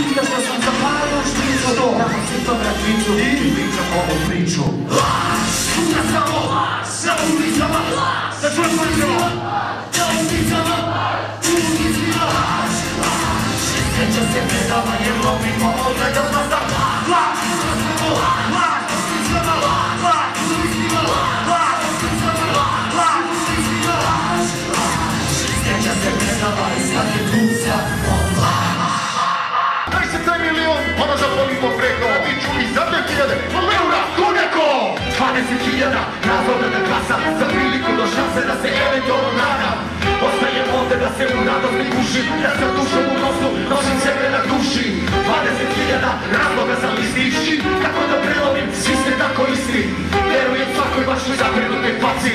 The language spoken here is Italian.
Pita što sam zapalio u špicu Tamo si to bratiću I pričam ovu priču Kuna samo Sa ulicama Sa čvrstvoćima Sa ulicama U ulicima Sreća se predava jer lovimo odredama za Vlak Vlak Ulicama Vlak Ulicima Vlak Ulicima Vlak Ulicima Sreća se predava i svaki put sa Daj se taj Ono za koliko preko Vi čuli za 2000 eura kuneko 20.000 razlogana klasa. Za priliku do šanse da se eventualno nadam. Ostajem ovde da se u radost ne kušim Ja sam dušom u nosu, nosim sebe na duši. 20.000 razloga sam istišći Kako da prelomim, svi ste tako isti. Verujem svakoj vašoj zaprenutoj faci.